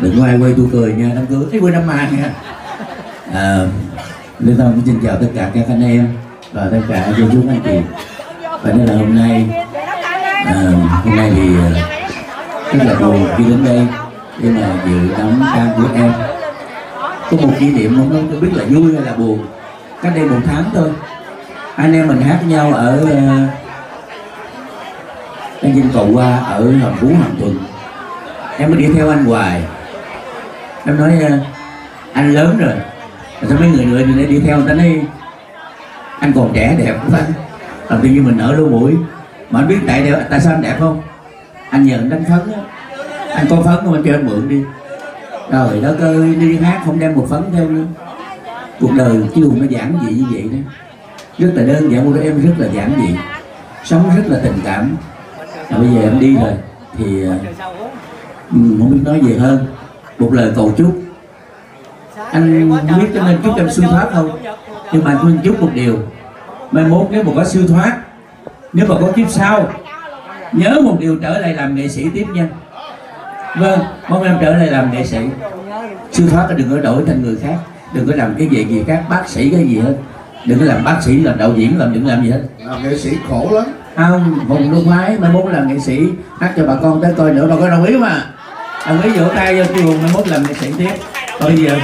đừng có ai quay tôi cười nha đám cưới thấy quên năm mai nha. À, Lê tâm cũng xin chào tất cả các anh em và tất cả cô chú anh chị. Và đây là hôm nay à, hôm nay thì à, rất là buồn khi đến đây để mà dự đám tang của em. Có một kỷ niệm không không biết là vui hay là buồn. Cách đây một tháng thôi. Anh em mình hát với nhau ở à, anh Vinh Cầu Qua ở Hầm Phú Hàm Thuận. Em mới đi theo anh hoài em nói ờ, anh lớn rồi. Sao mấy người nữa thì đi theo, người ta nói, anh còn trẻ đẹp quá làm tự nhiên mình nở lỗ mũi. Mà anh biết tại tại sao anh đẹp không? Anh nhờ anh đánh phấn á. Anh có phấn không? Anh cho anh mượn đi. Trời đất ơi đi hát không đem một phấn theo nữa. Cuộc đời chưa nó giản dị như vậy đó. Rất là đơn giản, của em rất là giản dị. Sống rất là tình cảm. Và bây giờ em đi rồi, thì ờ, ừ, không biết nói gì hơn một lời cầu chúc. Anh biết cho nên chúc em siêu thoát không? Nhưng mà anh chúc một điều. Mai mốt nếu mà có siêu thoát nếu mà có kiếp sau nhớ một điều trở lại làm nghệ sĩ tiếp nha. Vâng mong em trở lại làm nghệ sĩ. Siêu thoát đừng có đổi thành người khác đừng có làm cái gì gì khác bác sĩ cái gì hết. Đừng có làm bác sĩ làm đạo diễn làm đừng làm gì hết. Làm nghệ sĩ khổ lắm. Không vùng nước khoái mai mốt làm nghệ sĩ hát cho bà con tới coi nữa bà con đồng ý mà đồng ý vỗ tay cho chị hùng mai mốt làm nghệ sĩ tiếp. Bây giờ.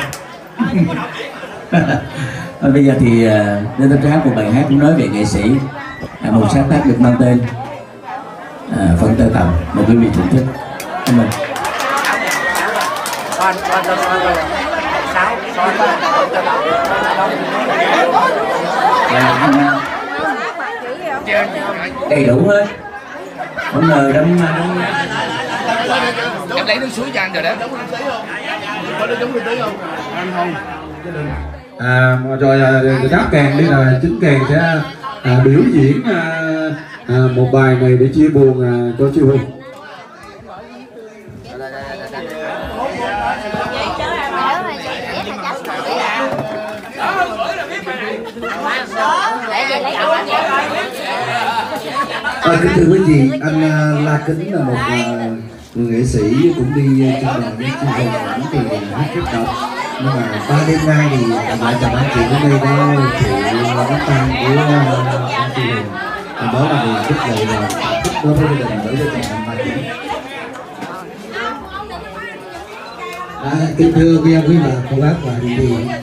Bây giờ thì lên tâm hát một bài hát cũng nói về nghệ sĩ. À, một sáng tác được mang tên à, phận tơ tầm một quý vị thưởng thức. Cảm ơn. Anh, đầy đủ hết. Không ngờ đâm đâm em lấy nước suối cho anh rồi đó. Có nước giống người tí không anh không à, rồi à, đáp kèn đi là chính kèn sẽ à, biểu diễn à, à, một bài này để chia buồn à, cho chị Hùng. À, kính thưa quý vị, anh à, La Kính là một uh, người nghệ sĩ cũng đi uh, trong đoàn với chương trình ảnh thì hát rất độc nhưng mà ba đêm nay thì lại chào anh chị đến đây đó chị ờ, đám tang của anh chị Hùng và đó là điều rất lợi là thích đối với gia đình đối với chàng anh Ba chị. À, kính thưa quý ông quý bà cô bác và anh chị.